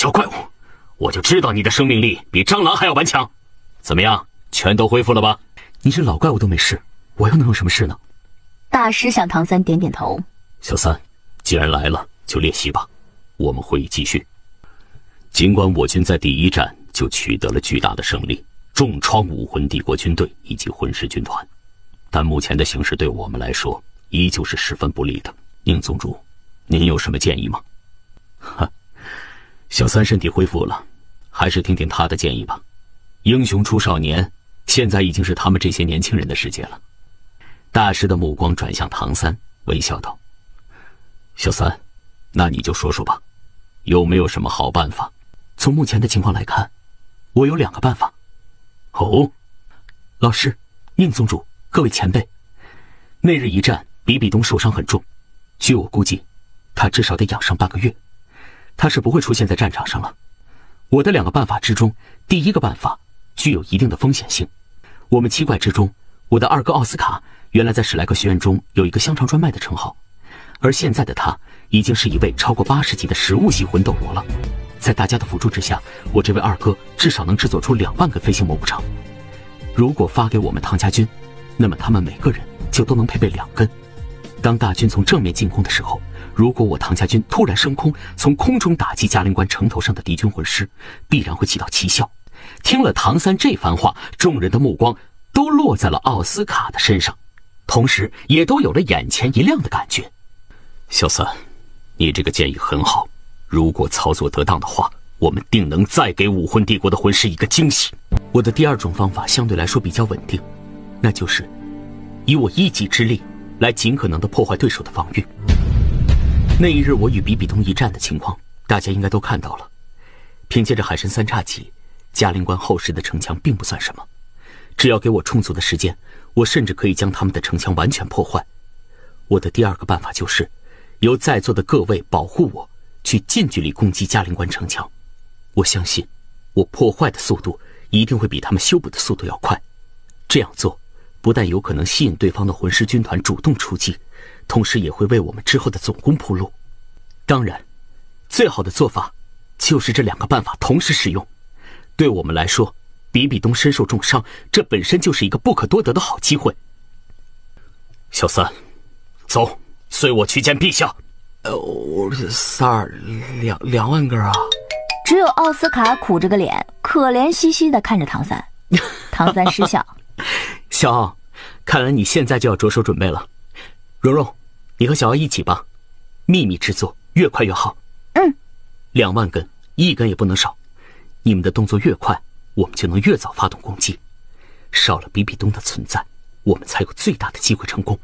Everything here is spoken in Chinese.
小怪物，我就知道你的生命力比蟑螂还要顽强。怎么样，全都恢复了吧？你这老怪物都没事，我又能有什么事呢？大师向唐三点点头。小三，既然来了，就练习吧。我们会议继续。尽管我军在第一战就取得了巨大的胜利，重创武魂帝国军队以及魂师军团，但目前的形势对我们来说依旧是十分不利的。宁宗主，您有什么建议吗？小三身体恢复了，还是听听他的建议吧。英雄出少年，现在已经是他们这些年轻人的世界了。大师的目光转向唐三，微笑道：“小三，那你就说说吧。”有没有什么好办法？从目前的情况来看，我有两个办法。哦，老师，宁宗主，各位前辈，那日一战，比比东受伤很重，据我估计，他至少得养伤半个月，他是不会出现在战场上了。我的两个办法之中，第一个办法具有一定的风险性。我们七怪之中，我的二哥奥斯卡原来在史莱克学院中有一个香肠专卖的称号，而现在的他。已经是一位超过八十级的食物系魂斗罗了，在大家的辅助之下，我这位二哥至少能制作出两万个飞行蘑菇肠。如果发给我们唐家军，那么他们每个人就都能配备两根。当大军从正面进攻的时候，如果我唐家军突然升空，从空中打击嘉陵关城头上的敌军魂师，必然会起到奇效。听了唐三这番话，众人的目光都落在了奥斯卡的身上，同时也都有了眼前一亮的感觉。小三。你这个建议很好，如果操作得当的话，我们定能再给武魂帝国的魂师一个惊喜。我的第二种方法相对来说比较稳定，那就是以我一己之力来尽可能的破坏对手的防御。那一日我与比比东一战的情况，大家应该都看到了。凭借着海神三叉戟，嘉陵关后世的城墙并不算什么，只要给我充足的时间，我甚至可以将他们的城墙完全破坏。我的第二个办法就是。由在座的各位保护我，去近距离攻击嘉陵关城墙。我相信，我破坏的速度一定会比他们修补的速度要快。这样做，不但有可能吸引对方的魂师军团主动出击，同时也会为我们之后的总攻铺路。当然，最好的做法就是这两个办法同时使用。对我们来说，比比东身受重伤，这本身就是一个不可多得的好机会。小三，走。随我去见陛下。呃，我三儿两两万根啊！只有奥斯卡苦着个脸，可怜兮兮的看着唐三。唐三失笑：“ 小奥，看来你现在就要着手准备了。蓉蓉，你和小奥一起吧，秘密制作，越快越好。”“嗯。”两万根，一根也不能少。你们的动作越快，我们就能越早发动攻击。少了比比东的存在，我们才有最大的机会成功。